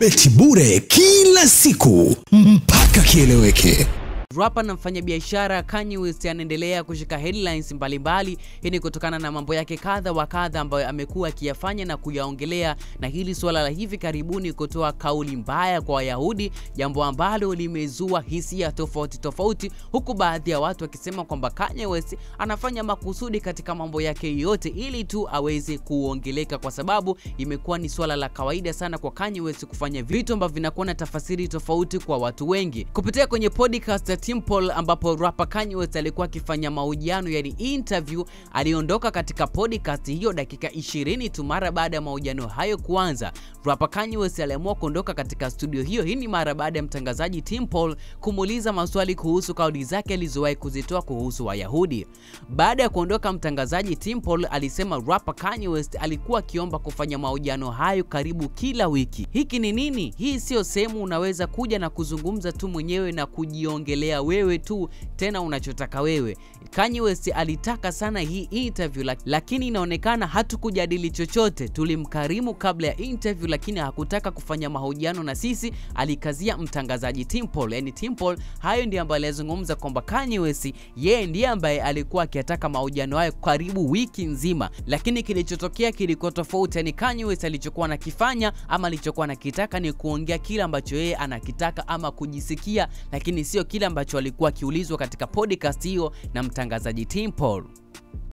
Beti bure kila siku mpaka kieleweke. Rapa na mfanyabiashara Kanye West anaendelea kushika headlines mbalimbali. Hii ni kutokana na mambo yake kadha wa kadha ambayo amekuwa akiyafanya na kuyaongelea, na hili suala la hivi karibuni kutoa kauli mbaya kwa Wayahudi, jambo ambalo limezua hisia tofauti tofauti, huku baadhi ya watu wakisema kwamba Kanye West anafanya makusudi katika mambo yake yote ili tu aweze kuongeleka, kwa sababu imekuwa ni suala la kawaida sana kwa Kanye West kufanya vitu ambavyo vinakuwa na tafasiri tofauti kwa watu wengi. Kupitia kwenye podcast Paul ambapo rapper Kanye West alikuwa akifanya mahojiano yani interview, aliondoka katika podcast hiyo dakika 20 tu mara baada ya mahojiano hayo kuanza. Rapper Kanye West aliamua kuondoka katika studio hiyo. Hii ni mara baada ya mtangazaji Tim Paul kumuuliza maswali kuhusu kauli zake alizowahi kuzitoa kuhusu Wayahudi. Baada ya kuondoka mtangazaji Tim Paul alisema rapa Kanye West alikuwa akiomba kufanya mahojiano hayo karibu kila wiki. Hiki ni nini? Hii sio sehemu unaweza kuja na kuzungumza tu mwenyewe na kujiongelea wewe tu tena unachotaka wewe. Kanye West alitaka sana hii interview lakini inaonekana hatukujadili chochote. Tulimkarimu kabla ya interview, lakini hakutaka kufanya mahojiano na sisi, alikazia mtangazaji Tim Paul. Yani Tim Paul, hayo ndiye ambaye alizungumza kwamba Kanye West yeye ndiye ambaye alikuwa akiataka mahojiano hayo karibu wiki nzima, lakini kilichotokea kilikuwa tofauti. Yani Kanye West alichokuwa anakifanya ama alichokuwa anakitaka ni kuongea kile ambacho yeye anakitaka ama kujisikia, lakini sio kile ambacho alikuwa akiulizwa katika podcast hiyo na mtangazaji Tim Paul.